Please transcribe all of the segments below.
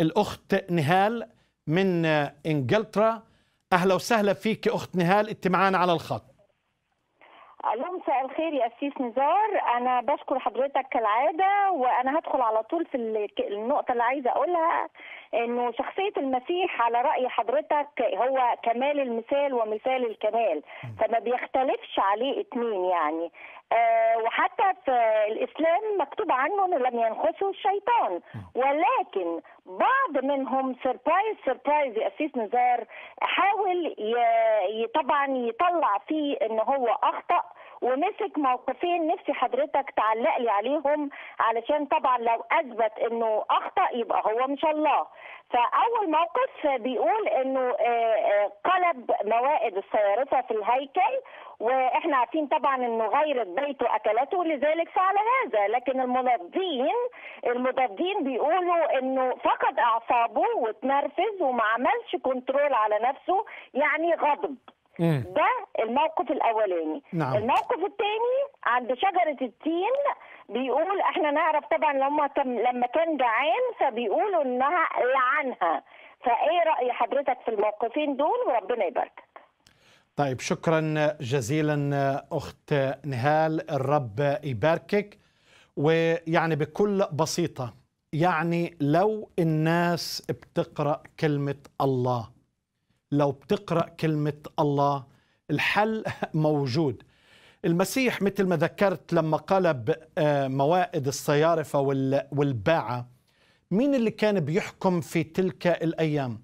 الأخت نهال من إنجلترا. أهلا وسهلا فيك أخت نهال أنت معنا على الخط. ألو مساء الخير يا أسيس نزار. أنا بشكر حضرتك كالعادة وأنا هدخل على طول في ال- النقطة اللي عايزة أقولها إنه شخصية المسيح على رأي حضرتك هو كمال المثال ومثال الكمال فما بيختلفش عليه اتنين يعني. آه وحتى في الإسلام مكتوب عنه إنه لم ينخسه الشيطان. ولكن بعض منهم سربرايز سربرايز يا أسيس نزار حاول. طبعا يطلع فيه إن هو أخطأ ومسك موقفين نفسي حضرتك تعلق لي عليهم علشان طبعا لو أثبت إنه أخطأ يبقى هو مش الله. فأول موقف بيقول إنه آه، آه، قلب موائد الصيارفه في الهيكل وإحنا عارفين طبعا إنه غيرت بيته اكلته لذلك فعل هذا. لكن المضادين المضادين بيقولوا إنه فقد أعصابه واتنرفز وما عملش كنترول على نفسه يعني غضب. مم. ده الموقف الأولاني. نعم. الموقف الثاني عند شجرة التين بيقول إحنا نعرف طبعا لما لما كان جعان فبيقولوا إنها لعنها. فإيه رأي حضرتك في الموقفين دول؟ وربنا يباركك. طيب شكرا جزيلا أخت نهال. الرب يباركك. ويعني بكل بسيطة يعني لو الناس بتقرأ كلمة الله لو بتقرأ كلمة الله الحل موجود. المسيح مثل ما ذكرت لما قلب آه، موائد الصيارفة وال- والباعة مين اللي كان بيحكم في تلك الأيام؟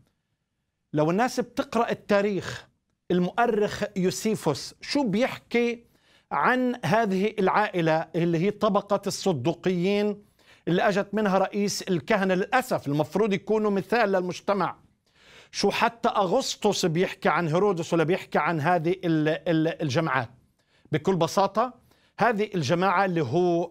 لو الناس بتقرأ التاريخ المؤرخ يوسيفوس شو بيحكي عن هذه العائلة اللي هي طبقة الصدوقيين اللي أجت منها رئيس الكهنة؟ للأسف المفروض يكونوا مثال للمجتمع. شو حتى أغسطس بيحكي عن هيرودس ولا بيحكي عن هذه ال- ال- الجماعات. بكل بساطة هذه الجماعة اللي هو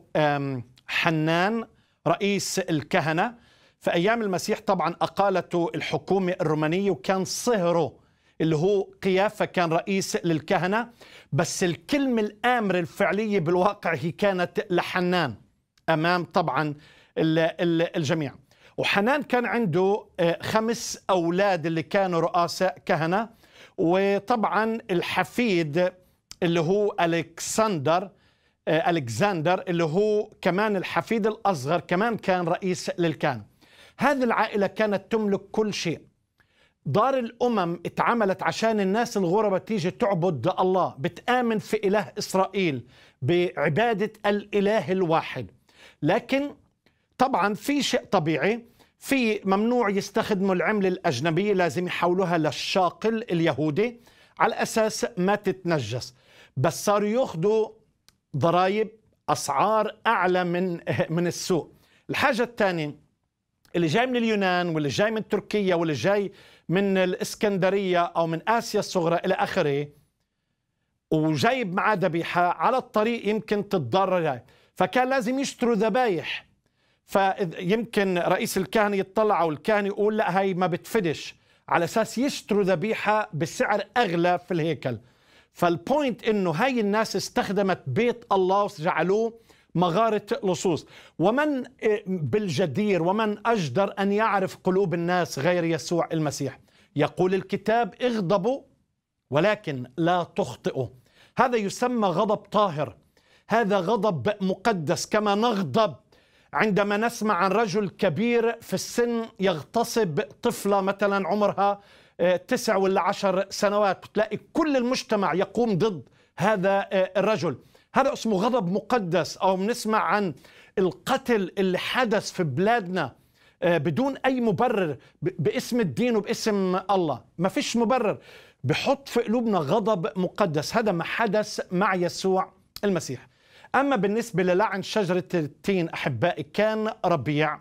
حنان رئيس الكهنة في أيام المسيح طبعا أقالته الحكومة الرومانية وكان صهره اللي هو قيافة كان رئيس للكهنة بس الكلمة الآمرة الفعلية بالواقع هي كانت لحنان أمام طبعا ال- ال- الجميع. وحنان كان عنده آه، خمس أولاد اللي كانوا رؤساء كهنة وطبعا الحفيد اللي هو ألكسندر آه، ألكسندر اللي هو كمان الحفيد الأصغر كمان كان رئيس للكهنة. هذه العائلة كانت تملك كل شيء. دار الأمم اتعملت عشان الناس الغربة تيجي تعبد الله بتآمن في إله إسرائيل بعبادة الإله الواحد. لكن طبعا في شيء طبيعي في ممنوع يستخدموا العملة الأجنبية لازم يحولوها للشاقل اليهودي على أساس ما تتنجس. بس صاروا يأخذوا ضرائب أسعار أعلى من من السوق. الحاجة الثانية اللي جاي من اليونان واللي جاي من تركيا واللي جاي من الإسكندرية أو من آسيا الصغرى إلى آخره وجايب معاه ذبيحة على الطريق يمكن تتضرر. فكان لازم يشتروا ذبايح. فيمكن رئيس الكهنة يطلع أو الكاهن يقول لا هاي ما بتفدش. على أساس يشتروا ذبيحة بسعر أغلى في الهيكل. فالبوينت إنه هاي الناس استخدمت بيت الله وجعلوه مغارة لصوص. ومن بالجدير ومن أجدر أن يعرف قلوب الناس غير يسوع المسيح. يقول الكتاب اغضبوا ولكن لا تخطئوا. هذا يسمى غضب طاهر. هذا غضب مقدس كما نغضب عندما نسمع عن رجل كبير في السن يغتصب طفلة مثلا عمرها آه، تسع ولا عشر سنوات بتلاقي كل المجتمع يقوم ضد هذا آه، الرجل. هذا اسمه غضب مقدس أو بنسمع عن القتل اللي حدث في بلادنا آه، بدون أي مبرر باسم الدين وباسم الله. ما فيش مبرر. بحط في قلوبنا غضب مقدس. هذا ما حدث مع يسوع المسيح. أما بالنسبة للعن شجرة التين أحبائي كان ربيع.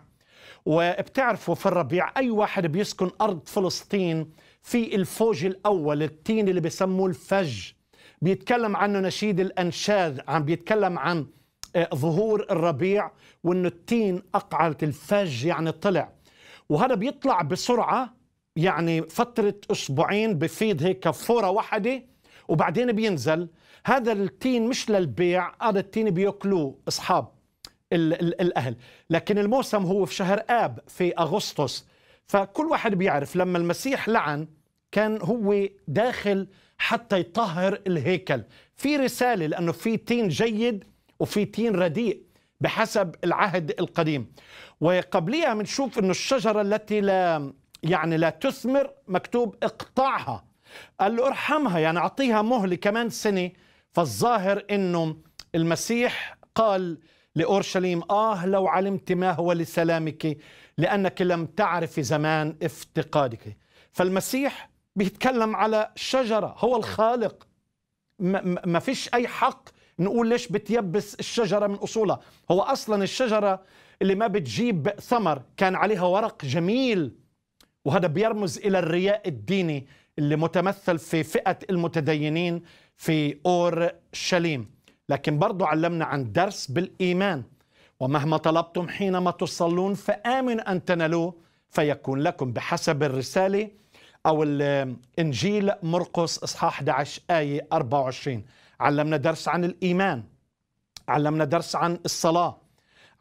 وبتعرفوا في الربيع أي واحد بيسكن أرض فلسطين في الفوج الأول التين اللي بيسموه الفج. بيتكلم عنه نشيد الأنشاد عم بيتكلم عن آه، ظهور الربيع وأنه التين أقعلت الفج يعني طلع. وهذا بيطلع بسرعة يعني فترة أسبوعين بفيض هيك فورة واحدة وبعدين بينزل. هذا التين مش للبيع هذا التين بياكلوه أصحاب ال ال الأهل. لكن الموسم هو في شهر آب في أغسطس. فكل واحد بيعرف لما المسيح لعن كان هو داخل حتى يطهر الهيكل. في رسالة لأنه في تين جيد وفي تين رديء بحسب العهد القديم. وقبليها بنشوف إنه الشجرة التي لا يعني لا تثمر مكتوب اقطعها. قال له ارحمها يعني أعطيها مهلة كمان سنة فالظاهر إنه المسيح قال لأورشليم آه لو علمت ما هو لسلامك لأنك لم تعرف زمان افتقادك. فالمسيح بيتكلم على شجرة هو الخالق. ما فيش أي حق نقول ليش بتيبس الشجرة من أصولها. هو أصلا الشجرة اللي ما بتجيب ثمر كان عليها ورق جميل. وهذا بيرمز إلى الرياء الديني اللي متمثل في فئة المتدينين في أورشليم. لكن برضو علمنا عن درس بالإيمان. ومهما طلبتم حينما تصلون فآمن أن تنالوه فيكون لكم بحسب الرسالة أو الإنجيل مرقس إصحاح 11 آية 24 علمنا درس عن الإيمان. علمنا درس عن الصلاة.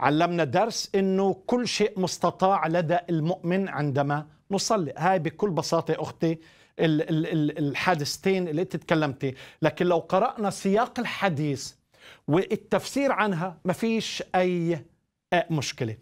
علمنا درس إنه كل شيء مستطاع لدى المؤمن عندما نصلي. هاي بكل بساطة أختي الحادثتين اللي أنت تكلمتي. لكن لو قرأنا سياق الحديث والتفسير عنها ما فيش أي مشكلة.